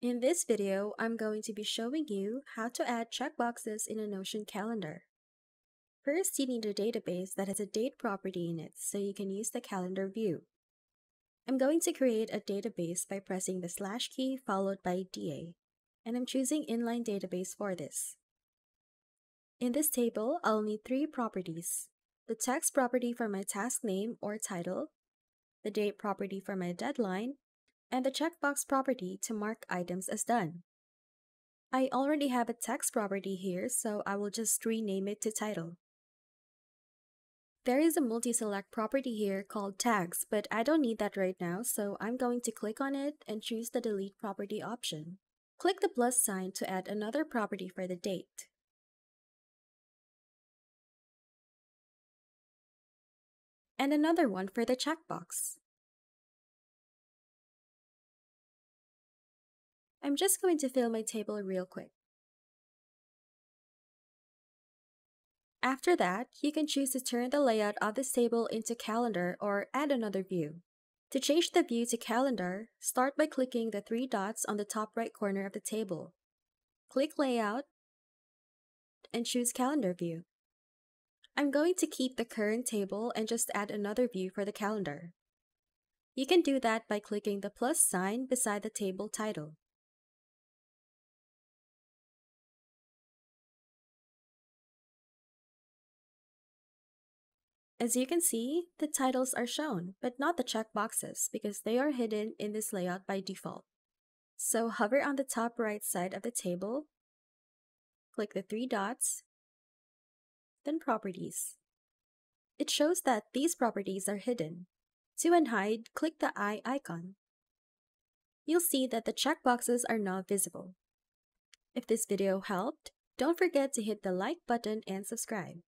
In this video, I'm going to be showing you how to add checkboxes in a Notion calendar. First, you need a database that has a date property in it so you can use the calendar view. I'm going to create a database by pressing the slash key followed by DA, and I'm choosing inline database for this. In this table, I'll need three properties. The text property for my task name or title, the date property for my deadline, and the checkbox property to mark items as done. I already have a text property here, so I will just rename it to title. There is a multi-select property here called tags, but I don't need that right now, so I'm going to click on it and choose the delete property option. Click the plus sign to add another property for the date. And another one for the checkbox. I'm just going to fill my table real quick. After that, you can choose to turn the layout of this table into calendar or add another view. To change the view to calendar, start by clicking the three dots on the top right corner of the table. Click Layout and choose Calendar View. I'm going to keep the current table and just add another view for the calendar. You can do that by clicking the plus sign beside the table title. As you can see, the titles are shown, but not the checkboxes because they are hidden in this layout by default. So hover on the top right side of the table, click the three dots, then Properties. It shows that these properties are hidden. To unhide, click the eye icon. You'll see that the checkboxes are now visible. If this video helped, don't forget to hit the like button and subscribe.